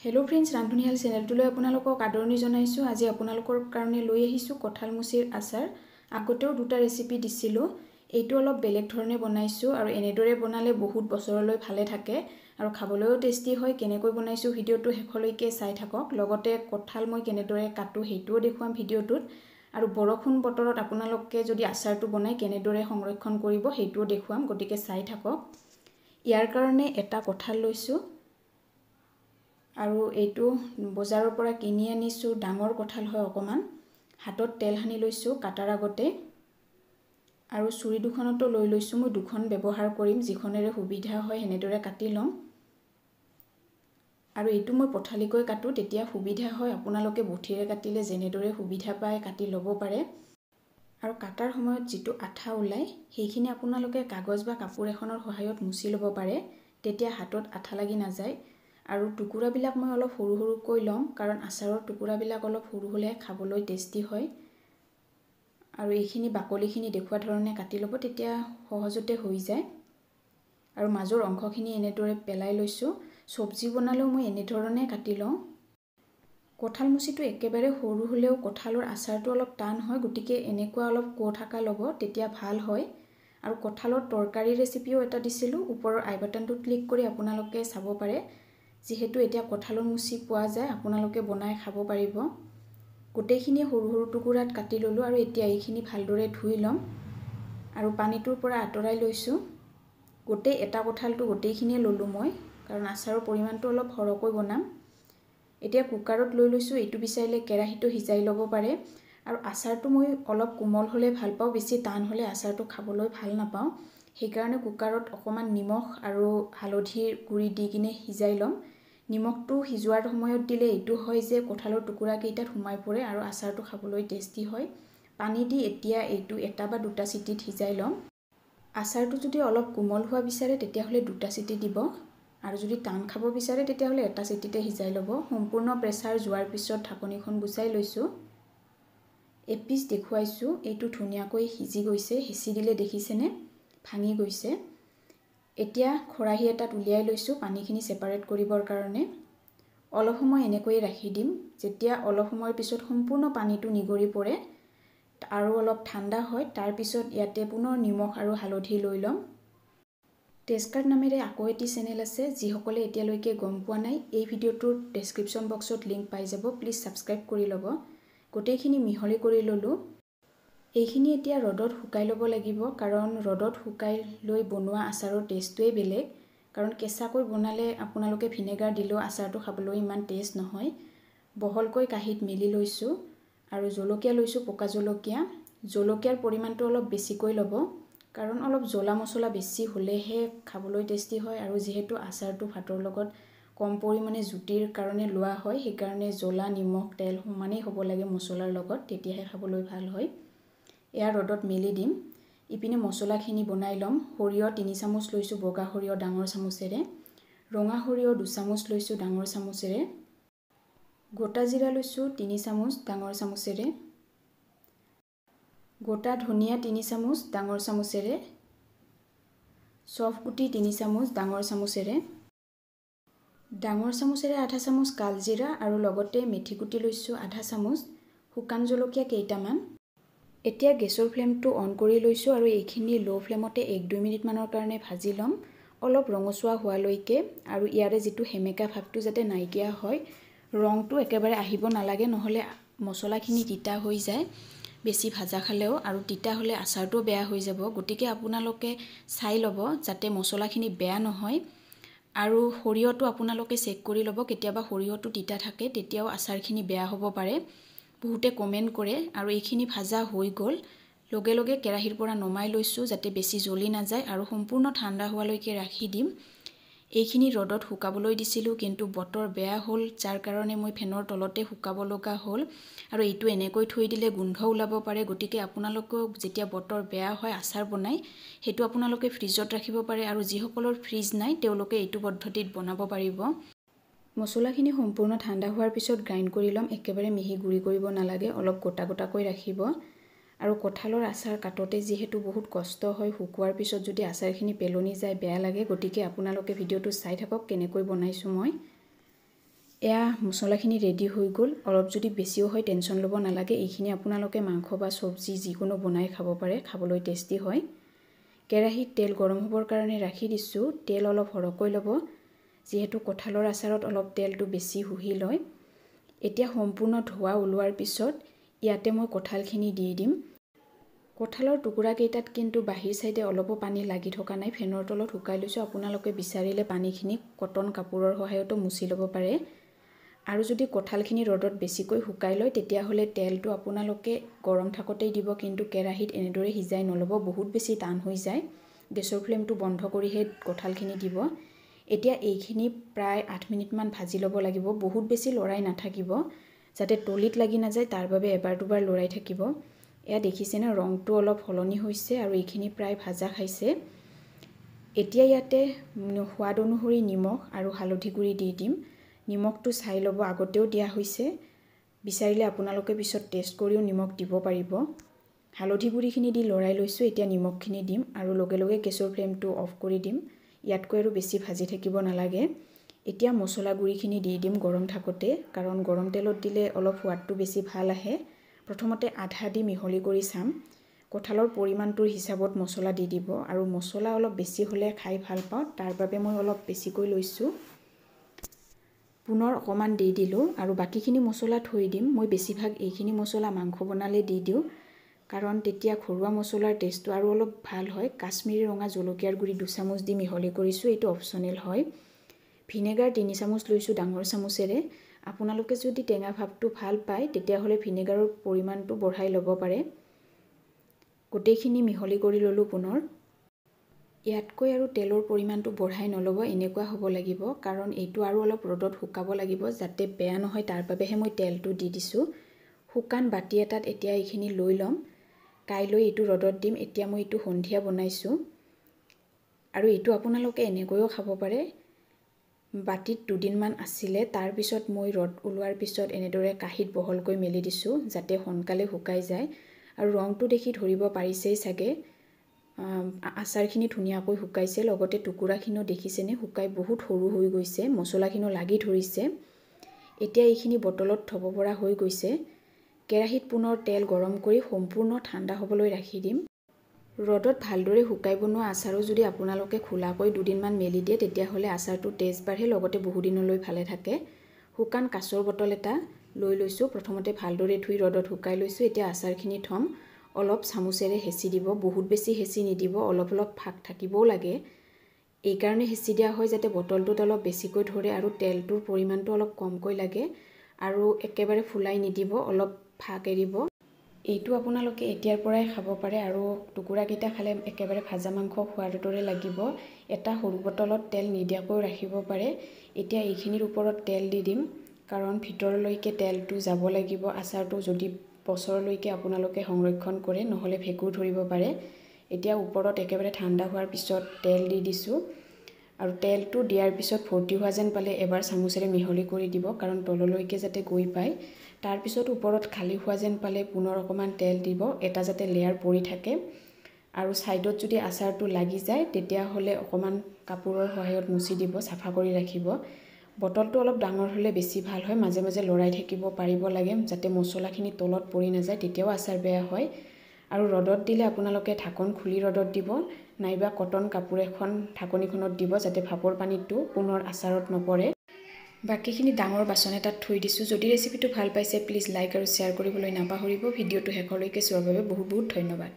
Hello friends ৰান্ধনীশাল চেনেলটোলৈ আপোনালোকক আদৰণি জনাইছোঁ। আজি আপোনালোকৰ কাৰণে লৈ আহিছোঁ কঁঠাল মুচিৰ আচাৰ। আগতেও দুটা ৰেচিপি দিছিলোঁ। এইটো অলপ বেলেগ ধৰণে বনাইছোঁ আৰু এনেদৰে বনালে বহুত বছৰলৈ ভালে থাকে আৰু খাবলৈও টেষ্টি হয়। কেনেকৈ বনাইছোঁ ভিডিঅ'টো শেষলৈকে চাই থাকক। লগতে কঁঠাল মই কেনেদৰে কাটোঁ সেইটোও দেখুৱাম ভিডিঅ'টোত। আৰু বৰষুণ বতৰত আপোনালোকে যদি আচাৰটো বনাই কেনেদৰে সংৰক্ষণ কৰিব সেইটোও দেখুৱাম গতিকে চাই থাকক। ইয়াৰ কাৰণে এটা কঁঠাল লৈছোঁ। আৰু এইটো বজাৰৰ পৰা কিনি আনিছোঁ ডাঙৰ কঁঠাল হয় অকণমান। হাতত তেল সানি লৈছোঁ কাটাৰ আগতে। আৰু চুৰি দুখনতো লৈ লৈছোঁ মই দুখন ব্যৱহাৰ কৰিম যিখনেৰে সুবিধা হয় সেনেদৰে কাটি ল'ম আৰু এইটো মই পঠালিকৈ কাটোঁ তেতিয়া সুবিধা হয় আপোনালোকে বঠিৰে কাটিলে যেনেদৰে সুবিধা পায় কাটি ল'ব পাৰে। আৰু কাটাৰ সময়ত যিটো আঠা ওলায় সেইখিনি আপোনালোকে কাগজ বা কাপোৰ এখনৰ সহায়ত মুচি ল'ব পাৰে তেতিয়া হাতত আঠা লাগি নাযায়। আৰু টুকুৰাবিলাক মই অলপ সৰু সৰুকৈ ল'ম কাৰণ আচাৰৰ টুকুৰাবিলাক অলপ সৰু হ'লে খাবলৈ টেষ্টি হয়। আৰু এইখিনি বাকলিখিনি দেখুওৱা ধৰণে কাটি ল'ব তেতিয়া সহজতে হৈ যায়। আৰু মাজৰ অংশখিনি এনেদৰে পেলাই লৈছোঁ। চব্জি বনালেও মই এনেধৰণে কাটি লওঁ। কঁঠাল মুচিটো একেবাৰে সৰু হ'লেও কঁঠালৰ আচাৰটো অলপ টান হয় গতিকে এনেকুৱা অলপ ক থকা ল'ব তেতিয়া ভাল হয়। আৰু কঁঠালৰ তৰকাৰী ৰেচিপিও এটা দিছিলোঁ ওপৰৰ আই বাটনটোত ক্লিক কৰি আপোনালোকে চাব পাৰে। যিহেতু এতিয়া কঁঠালৰ মুচি পোৱা যায় আপোনালোকে বনাই খাব পাৰিব। গোটেইখিনি সৰু সৰু টুকুৰাত কাটি ল'লোঁ আৰু এতিয়া এইখিনি ভালদৰে ধুই ল'ম আৰু পানীটোৰ পৰা আঁতৰাই লৈছোঁ। গোটেই এটা কঁঠালটো গোটেইখিনিয়ে ল'লোঁ মই কাৰণ আচাৰৰ পৰিমাণটো অলপ সৰহকৈ বনাম। এতিয়া কুকাৰত লৈ লৈছোঁ এইটো বিচাৰিলে কেৰাহীটো সিজাই ল'ব পাৰে। আৰু আচাৰটো মই অলপ কোমল হ'লে ভাল পাওঁ বেছি টান হ'লে আচাৰটো খাবলৈ ভাল নাপাওঁ। সেইকাৰণে কুকাৰত অকণমান নিমখ আৰু হালধিৰ গুড়ি দি কিনে সিজাই ল'ম। নিমখটো সিজোৱাৰ সময়ত দিলে এইটো হয় যে কঁঠালৰ টুকুৰাকেইটাত সোমাই পৰে আৰু আচাৰটো খাবলৈ টেষ্টি হয়। পানী দি এতিয়া এইটো এটা বা দুটা চিটিত সিজাই ল'ম। আচাৰটো যদি অলপ কোমল হোৱা বিচাৰে তেতিয়াহ'লে দুটা চিটি দিব আৰু যদি টান খাব বিচাৰে তেতিয়াহ'লে এটা চিটিতে সিজাই ল'ব। সম্পূৰ্ণ প্ৰেছাৰ যোৱাৰ পিছত ঢাকনিখন গুচাই লৈছোঁ। এপিচ দেখুৱাইছোঁ। এইটো ধুনীয়াকৈ সিজি গৈছে। সিঁচি দিলে দেখিছেনে? ভাঙি গৈছে। এতিয়া খৰাহী এটাত উলিয়াই লৈছোঁ পানীখিনি ছেপাৰেট কৰিবৰ কাৰণে। অলপ সময় এনেকৈয়ে ৰাখি দিম। যেতিয়া অলপ সময়ৰ পিছত সম্পূৰ্ণ পানীটো নিগৰি পৰে আৰু অলপ ঠাণ্ডা হয় তাৰপিছত ইয়াতে পুনৰ নিমখ আৰু হালধি লৈ ল'ম। টেষ্টকাৰ্ড নামেৰে আকৌ এটি চেনেল আছে যিসকলে এতিয়ালৈকে গম পোৱা নাই এই ভিডিঅ'টোৰ ডেছক্ৰিপশ্যন বক্সত লিংক পাই যাব। প্লিজ ছাবস্ক্ৰাইব কৰি ল'ব। গোটেইখিনি মিহলি কৰি ল'লোঁ। এইখিনি এতিয়া ৰ'দত শুকাই ল'ব লাগিব কাৰণ ৰ'দত শুকাই লৈ বনোৱা আচাৰৰ টেষ্টটোৱেই বেলেগ। কাৰণ কেঁচাকৈ বনালে আপোনালোকে ভিনেগাৰ দিলেও আচাৰটো খাবলৈ ইমান টেষ্ট নহয়। বহলকৈ কাঁহীত মেলি লৈছোঁ আৰু জলকীয়া লৈছোঁ পকা জলকীয়া। জলকীয়াৰ পৰিমাণটো অলপ বেছিকৈ ল'ব কাৰণ অলপ জ্বলা মছলা বেছি হ'লেহে খাবলৈ টেষ্টি হয় আৰু যিহেতু আচাৰটো ভাতৰ লগত কম পৰিমাণে জুতিৰ কাৰণে লোৱা হয় সেইকাৰণে জ্বলা নিমখ তেল সমানেই হ'ব লাগে মছলাৰ লগত তেতিয়াহে খাবলৈ ভাল হয়। এয়া ৰ'দত মেলি দিম। ইপিনে মছলাখিনি বনাই ল'ম। সৰিয়হ তিনি চামুচ লৈছোঁ বগা সৰিয়হ ডাঙৰ চামুচেৰে। ৰঙা সৰিয়হ দুচামুচ লৈছোঁ ডাঙৰ চামুচেৰে। গোটা জিৰা লৈছোঁ তিনি চামুচ ডাঙৰ চামুচেৰে। গোটা ধনিয়া তিনি চামুচ ডাঙৰ চামুচেৰে। চফগুটি তিনি চামুচ ডাঙৰ চামুচেৰে। ডাঙৰ চামুচেৰে আধা চামুচ কালজিৰা আৰু লগতে মেথিকুটি লৈছোঁ আধা চামুচ শুকান জলকীয়া কেইটামান। এতিয়া গেছৰ ফ্লেমটো অন কৰি লৈছোঁ আৰু এইখিনি ল' ফ্লেমতে এক দুই মিনিটমানৰ কাৰণে ভাজি ল'ম। অলপ ৰঙচুৱা হোৱালৈকে আৰু ইয়াৰে যিটো সেমেকা ভাৱটো যাতে নাইকিয়া হয় ৰংটো একেবাৰে আহিব নালাগে নহ'লে মছলাখিনি তিতা হৈ যায় বেছি ভাজা খালেও আৰু তিতা হ'লে আচাৰটো বেয়া হৈ যাব। গতিকে আপোনালোকে চাই ল'ব যাতে মছলাখিনি বেয়া নহয়। আৰু সৰিয়হটো আপোনালোকে চেক কৰি ল'ব কেতিয়াবা সৰিয়হটো তিতা থাকে তেতিয়াও আচাৰখিনি বেয়া হ'ব পাৰে। বহুতে কমেণ্ট কৰে আৰু এইখিনি ভাজা হৈ গ'ল। লগে লগে কেৰাহীৰ পৰা নমাই লৈছোঁ যাতে বেছি জ্বলি নাযায় আৰু সম্পূৰ্ণ ঠাণ্ডা হোৱালৈকে ৰাখি দিম। এইখিনি ৰ'দত শুকাবলৈ দিছিলোঁ কিন্তু বতৰ বেয়া হ'ল যাৰ কাৰণে মই ফেনৰ তলতে শুকাব লগা হ'ল। আৰু এইটো এনেকৈ থৈ দিলে গোন্ধ ওলাব পাৰে গতিকে আপোনালোকেও যেতিয়া বতৰ বেয়া হয় আচাৰ বনাই সেইটো আপোনালোকে ফ্ৰিজত ৰাখিব পাৰে আৰু যিসকলৰ ফ্ৰিজ নাই তেওঁলোকে এইটো পদ্ধতিত বনাব পাৰিব। মছলাখিনি সম্পূৰ্ণ ঠাণ্ডা হোৱাৰ পিছত গ্ৰাইণ্ড কৰি ল'ম। একেবাৰে মিহি গুড়ি কৰিব নালাগে অলপ গোটা গোটাকৈ ৰাখিব। আৰু কঁঠালৰ আচাৰ কাটোতে যিহেতু বহুত কষ্ট হয় শুকোৱাৰ পিছত যদি আচাৰখিনি পেলনি যায় বেয়া লাগে। গতিকে আপোনালোকে ভিডিঅ'টো চাই থাকক কেনেকৈ বনাইছোঁ মই। এয়া মছলাখিনি ৰেডি হৈ গ'ল। অলপ যদি বেছিও হয় টেনশ্যন ল'ব নালাগে। এইখিনি আপোনালোকে মাংস বা চব্জি যিকোনো বনাই খাব পাৰে খাবলৈ টেষ্টি হয়। কেৰাহীত তেল গৰম হ'বৰ কাৰণে ৰাখি দিছোঁ। তেল অলপ সৰহকৈ ল'ব। যিহেতু কঁঠালৰ আচাৰত অলপ তেলটো বেছি শুহি লয় এতিয়া সম্পূৰ্ণ ধোৱা ওলোৱাৰ পিছত ইয়াতে মই কঁঠালখিনি দি দিম। কঁঠালৰ টুকুৰাকেইটাত কিন্তু বাহিৰ চাইডে অলপো পানী লাগি থকা নাই ফেনৰ তলত শুকাই লৈছোঁ। আপোনালোকে বিচাৰিলে পানীখিনি কটন কাপোৰৰ সহায়তো মুচি ল'ব পাৰে। আৰু যদি কঁঠালখিনি ৰ'দত বেছিকৈ শুকাই লয় তেতিয়াহ'লে তেলটো আপোনালোকে গৰম থাকোঁতেই দিব কিন্তু কেৰাহীত এনেদৰে সিজাই নল'ব বহুত বেছি টান হৈ যায়। গেছৰ ফ্লেমটো বন্ধ কৰিহে কঁঠালখিনি দিব। এতিয়া এইখিনি প্ৰায় আঠ মিনিটমান ভাজি ল'ব লাগিব। বহুত বেছি লৰাই নাথাকিব যাতে তলিত লাগি নাযায় তাৰ বাবে এবাৰ দুবাৰ লৰাই থাকিব। এয়া দেখিছেনে ৰংটো অলপ সলনি হৈছে আৰু এইখিনি প্ৰায় ভাজা খাইছে। এতিয়া ইয়াতে সোৱাদ অনুসৰি নিমখ আৰু হালধি গুড়ি দি দিম। নিমখটো চাই ল'ব আগতেও দিয়া হৈছে। বিচাৰিলে আপোনালোকে পিছত টেষ্ট কৰিও নিমখ দিব পাৰিব। হালধি গুড়িখিনি দি লৰাই লৈছোঁ এতিয়া নিমখখিনি দিম আৰু লগে লগে গেছৰ ফ্লেমটো অফ কৰি দিম। ইয়াতকৈ আৰু বেছি ভাজি থাকিব নালাগে। এতিয়া মছলা গুড়িখিনি দি দিম গৰম থাকোঁতে কাৰণ গৰম তেলত দিলে অলপ সোৱাদটো বেছি ভাল আহে। প্ৰথমতে আধা দি মিহলি কৰি চাম। কঁঠালৰ পৰিমাণটোৰ হিচাপত মছলা দি দিব আৰু মছলা অলপ বেছি হ'লে খাই ভাল পাওঁ তাৰ বাবে মই অলপ বেছিকৈ লৈছোঁ। পুনৰ অকণমান দি দিলোঁ আৰু বাকীখিনি মছলা থৈ দিম। মই বেছিভাগ এইখিনি মছলা মাংস বনালে দি দিওঁ। কাৰণ তেতিয়া ঘৰুৱা মছলাৰ টেষ্টটো আৰু অলপ ভাল হয়। কাশ্মীৰী ৰঙা জলকীয়াৰ গুড়ি দুচামুচ দি মিহলি কৰিছোঁ এইটো অপশ্যনেল হয়। ভিনেগাৰ তিনি চামুচ লৈছোঁ ডাঙৰ চামুচেৰে। আপোনালোকে যদি টেঙা ভাৱটো ভাল পায় তেতিয়াহ'লে ভিনেগাৰৰ পৰিমাণটো বঢ়াই ল'ব পাৰে। গোটেইখিনি মিহলি কৰি ল'লোঁ পুনৰ। ইয়াতকৈ আৰু তেলৰ পৰিমাণটো বঢ়াই নল'ব এনেকুৱা হ'ব লাগিব। কাৰণ এইটো আৰু অলপ ৰ'দত শুকাব লাগিব যাতে বেয়া নহয়। তাৰ বাবেহে মই তেলটো দি দিছোঁ। শুকান বাতি এটাত এতিয়া এইখিনি লৈ ল'ম। কাইলৈ এইটো ৰ'দত দিম এতিয়া মই এইটো সন্ধিয়া বনাইছোঁ। আৰু এইটো আপোনালোকে এনেকৈও খাব পাৰে। বাতিত দুদিনমান আছিলে তাৰপিছত মই ৰ'দ ওলোৱাৰ পিছত এনেদৰে কাঁহীত বহলকৈ মেলি দিছোঁ যাতে সোনকালে শুকাই যায়। আৰু ৰংটো দেখি ধৰিব পাৰিছেই চাগে। আচাৰখিনি ধুনীয়াকৈ শুকাইছে লগতে টুকুৰাখিনিও দেখিছেনে? শুকাই বহুত সৰু হৈ গৈছে মছলাখিনিও লাগি ধৰিছে। এতিয়া এইখিনি বটলত থ'ব পৰা হৈ গৈছে। কেৰাহীত পুনৰ তেল গৰম কৰি সম্পূৰ্ণ ঠাণ্ডা হ'বলৈ ৰাখি দিম। ৰ'দত ভালদৰে শুকাই বনোৱা আচাৰো যদি আপোনালোকে খোলাকৈ দুদিনমান মেলি দিয়ে তেতিয়াহ'লে আচাৰটো টেষ্ট বাঢ়ে লগতে বহুদিনলৈ ভালে থাকে। শুকান কাছৰ বটল এটা লৈ লৈছোঁ। প্ৰথমতে ভালদৰে ধুই ৰ'দত শুকাই লৈছোঁ। এতিয়া আচাৰখিনি থ'ম। অলপ চামুচেৰে হেঁচি দিব। বহুত বেছি হেঁচি নিদিব। অলপ অলপ ফাক থাকিবও লাগে। এইকাৰণে হেঁচি দিয়া হয় যাতে বটলটোত অলপ বেছিকৈ ধৰে আৰু তেলটোৰ পৰিমাণটো অলপ কমকৈ লাগে আৰু একেবাৰে ফুলাই নিদিব। অলপ ফাক এৰিব এইটো আপোনালোকে এতিয়াৰ পৰাই খাব পাৰে আৰু টুকুৰাকেইটা খালে একেবাৰে ভাজা মাংস খোৱাৰ দৰে লাগিব। এটা সৰু বটলত তেল নিদিয়াকৈ ৰাখিব পাৰে। এতিয়া এইখিনিৰ ওপৰত তেল দি দিম। কাৰণ ভিতৰলৈকে তেলটো যাব লাগিব আচাৰটো যদি বছৰলৈকে আপোনালোকে সংৰক্ষণ কৰে নহ'লে ভেঁকুৰ ধৰিব পাৰে। এতিয়া ওপৰত একেবাৰে ঠাণ্ডা হোৱাৰ পিছত তেল দি দিছোঁ। আৰু তেলটো দিয়াৰ পিছত ভৰ্তি হোৱা যেন পালে এবাৰ চামুচেৰে মিহলি কৰি দিব কাৰণ তললৈকে যাতে গৈ পায়। তাৰপিছত ওপৰত খালী হোৱা যেন পালে পুনৰ অকণমান তেল দিব এটা যাতে লেয়াৰ পৰি থাকে। আৰু ছাইডত যদি আচাৰটো লাগি যায় তেতিয়াহ'লে অকণমান কাপোৰৰ সহায়ত মুচি দিব চাফা কৰি ৰাখিব। বটলটো অলপ ডাঙৰ হ'লে বেছি ভাল হয় মাজে মাজে লৰাই থাকিব পাৰিব লাগে যাতে মছলাখিনি তলত পৰি নাযায় তেতিয়াও আচাৰ বেয়া হয়। আৰু ৰ'দত দিলে আপোনালোকে ঢাকন খুলি ৰ'দত দিব নাইবা কটন কাপোৰ এখন ঢাকনিখনত দিব যাতে ভাপৰ পানীটো পুনৰ আচাৰত নপৰে। বাকীখিনি ডাঙৰ বাচন এটাত থৈ দিছোঁ। যদি ৰেচিপিটো ভাল পাইছে প্লিজ লাইক আৰু শ্বেয়াৰ কৰিবলৈ নাপাহৰিব। ভিডিঅ'টো শেষলৈকে চোৱাৰ বাবে বহুত বহুত ধন্যবাদ।